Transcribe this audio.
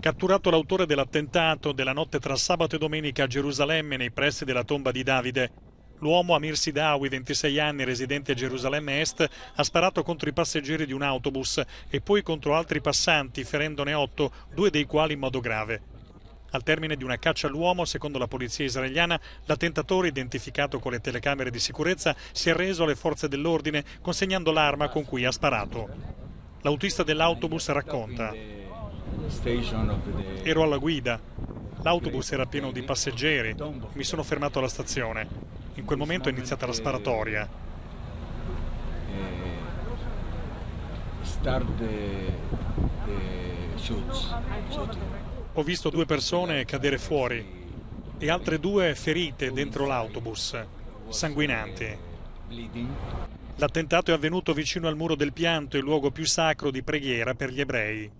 Catturato l'autore dell'attentato della notte tra sabato e domenica a Gerusalemme nei pressi della tomba di Davide. L'uomo Amir Sidawi, 26 anni, residente a Gerusalemme Est, ha sparato contro i passeggeri di un autobus e poi contro altri passanti, ferendone otto, due dei quali in modo grave. Al termine di una caccia all'uomo, secondo la polizia israeliana, l'attentatore, identificato con le telecamere di sicurezza, si è reso alle forze dell'ordine consegnando l'arma con cui ha sparato. L'autista dell'autobus racconta. Ero alla guida. L'autobus era pieno di passeggeri. Mi sono fermato alla stazione. In quel momento è iniziata la sparatoria. Ho visto due persone cadere fuori e altre due ferite dentro l'autobus, sanguinanti. L'attentato è avvenuto vicino al muro del pianto, il luogo più sacro di preghiera per gli ebrei.